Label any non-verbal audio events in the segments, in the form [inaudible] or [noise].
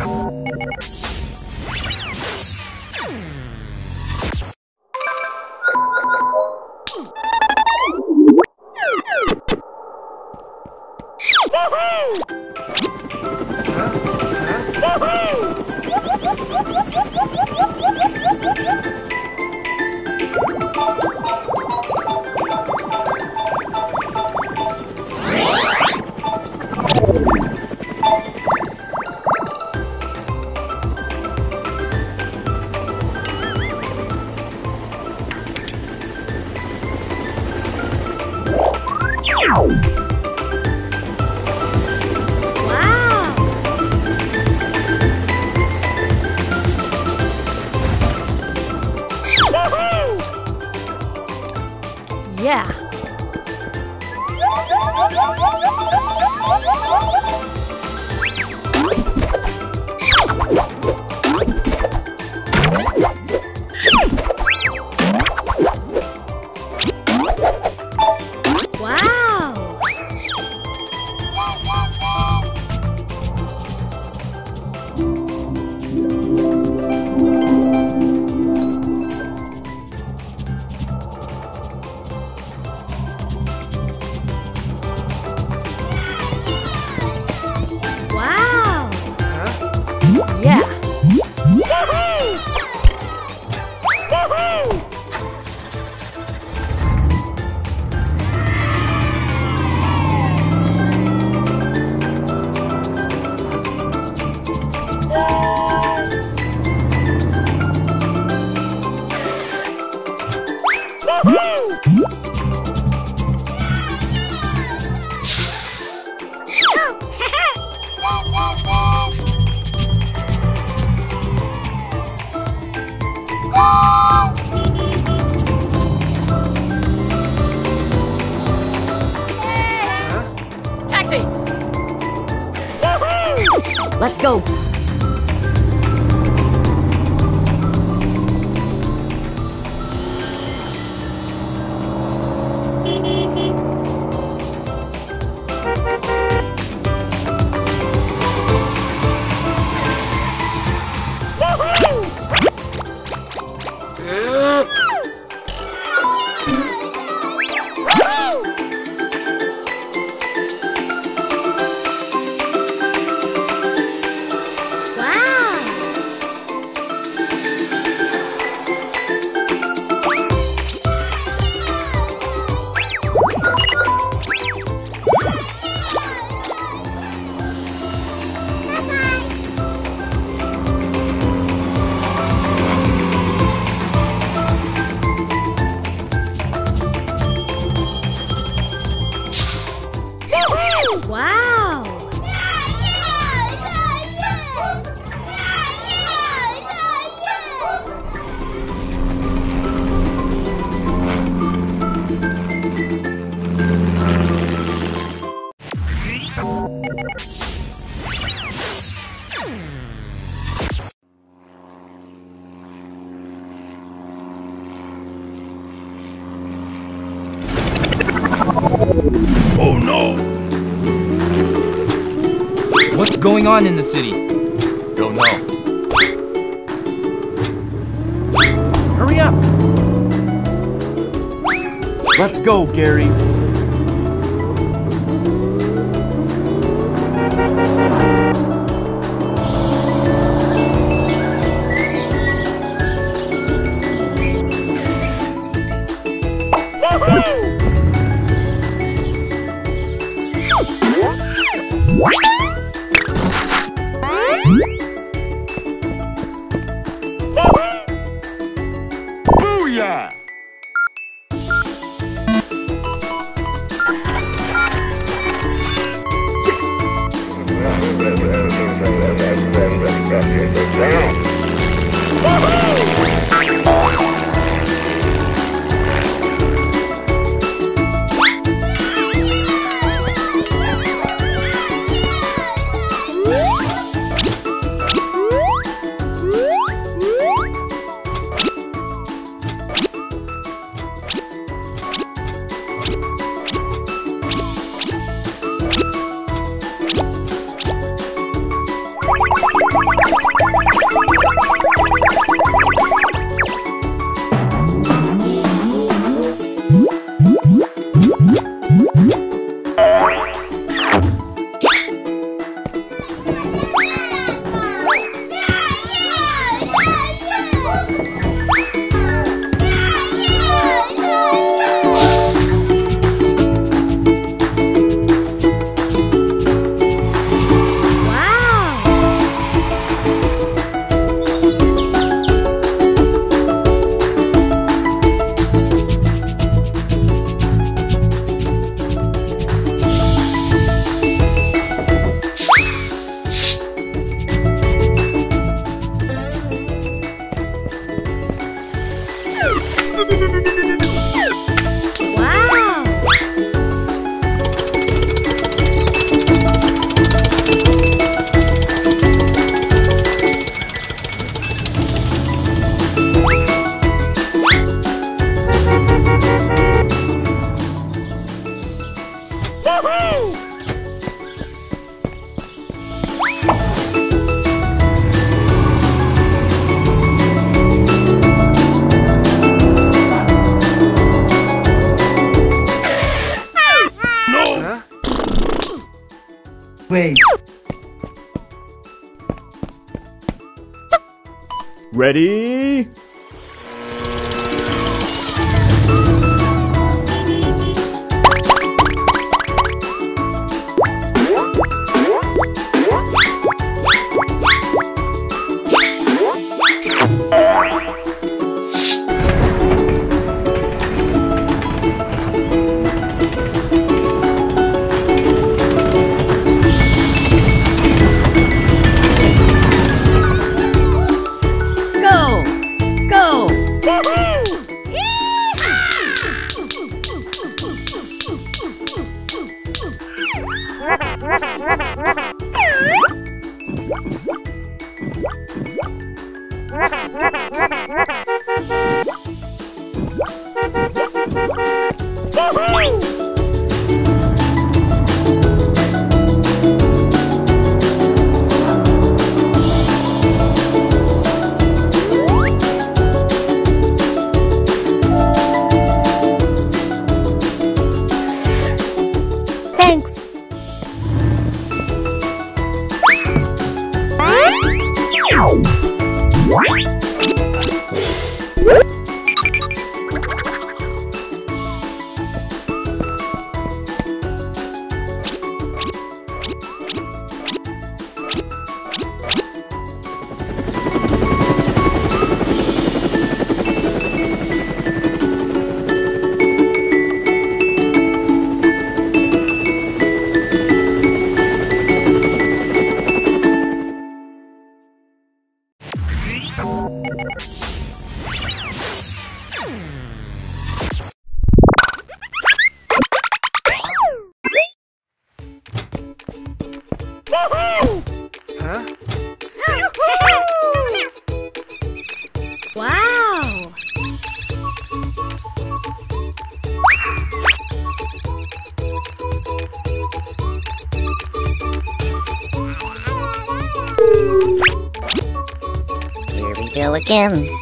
Wow! Yeah. Wow! Wow! Yeah. Taxi! Let's go. On in the city? Don't know. Hurry up! Let's go, Gary. Booyah! Wait. Ready? Huh? Wow! Here we go again.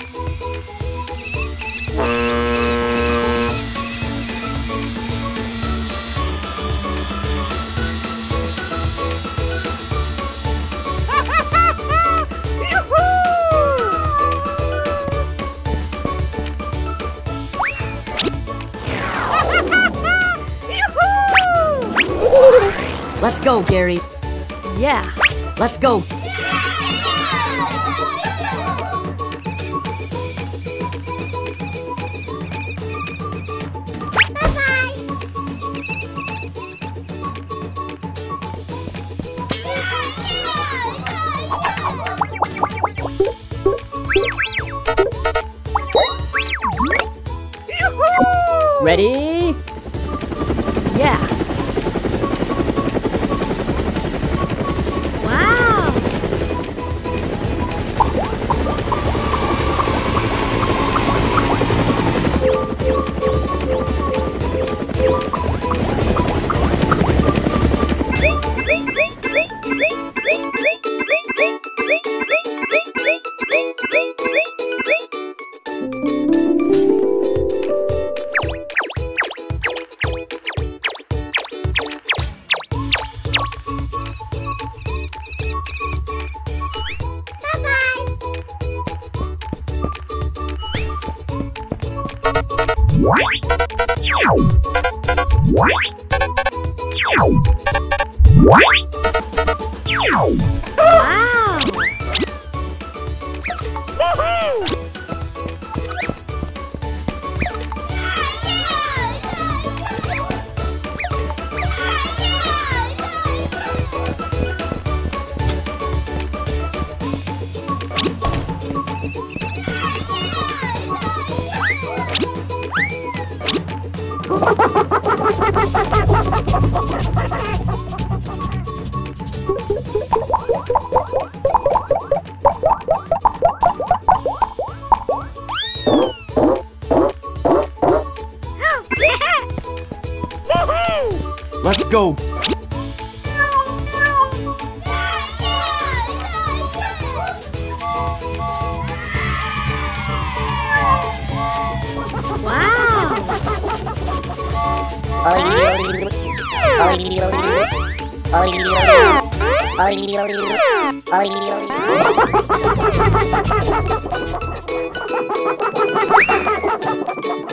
Let's go, Gary. Yeah. Let's go. Ready? Wow! Go. Wow! [laughs]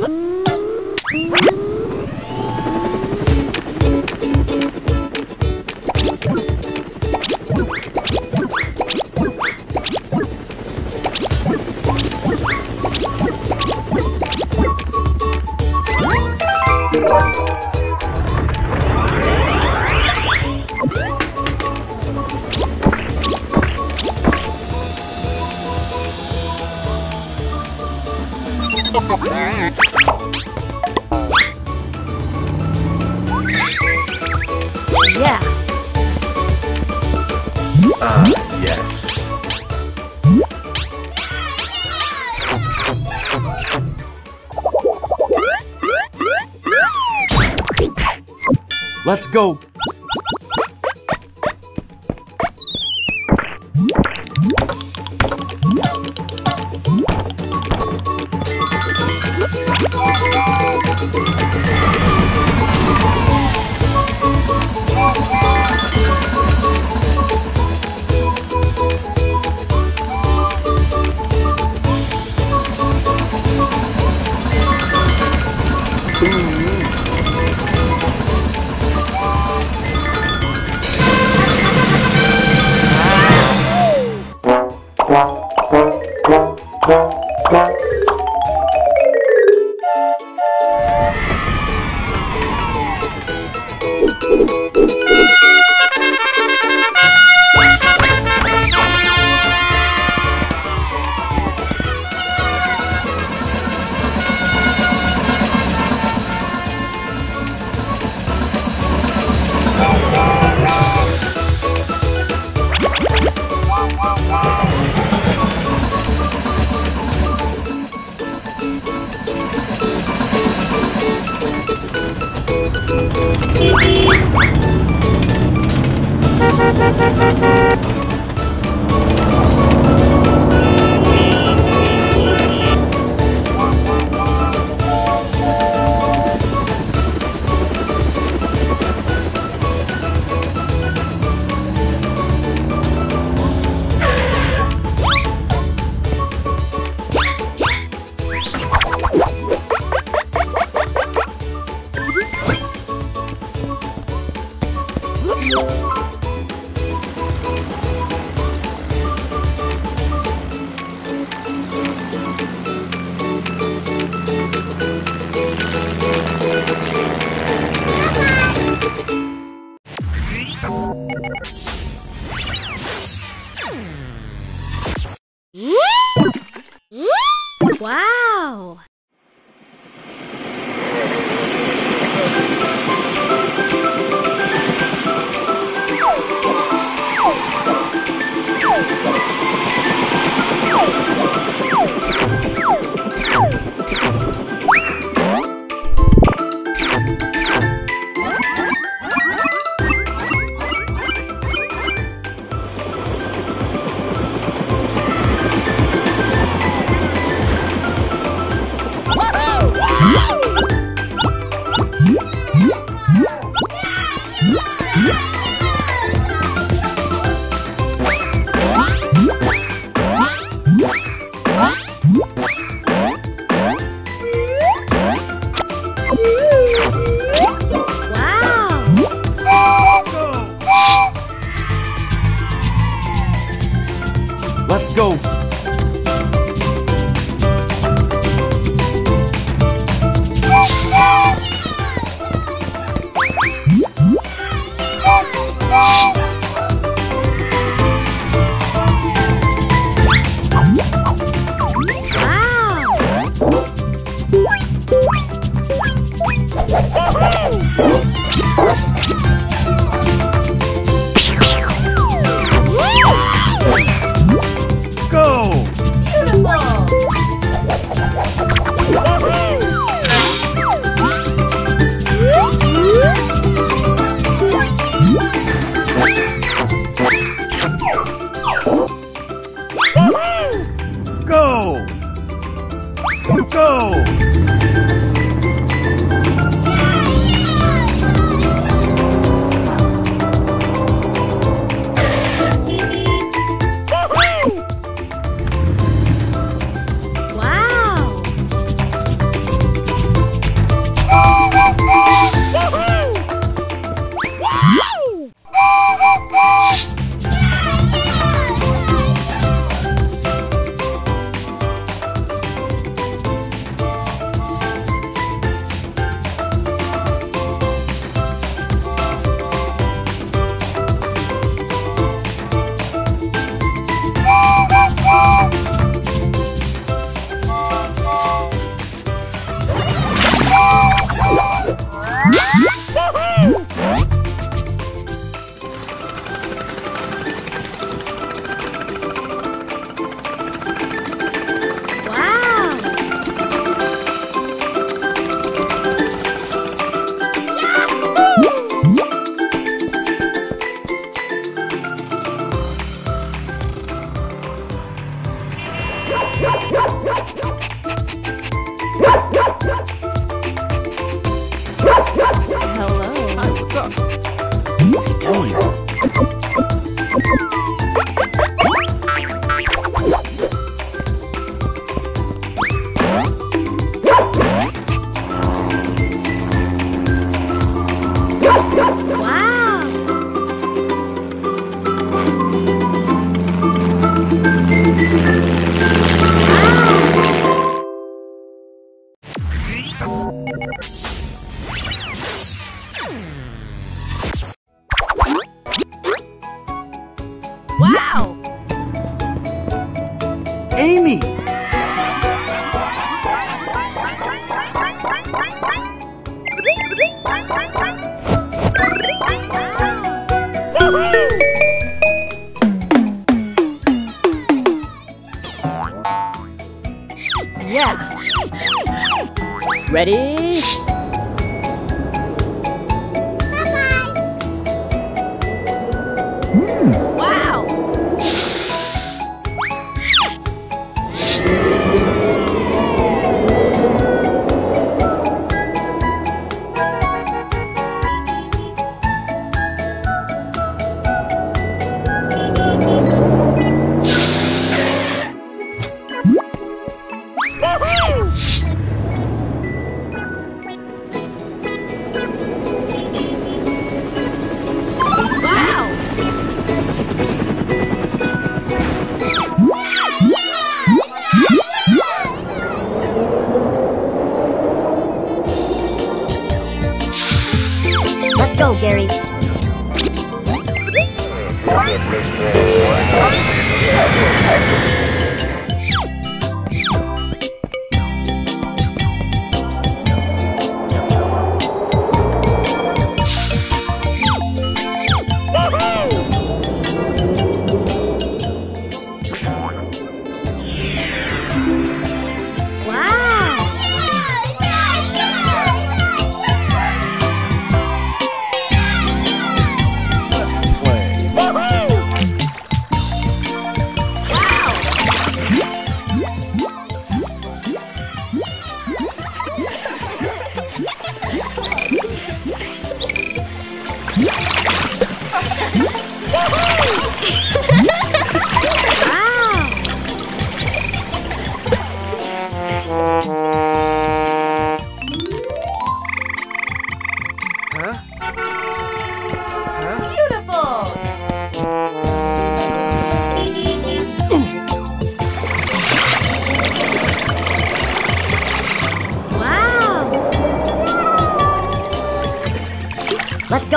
Huh? Let's go. you Ready? Oh, Gary.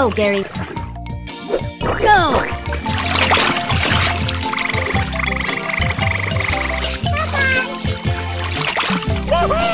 Go, Gary. Go! Bye-bye!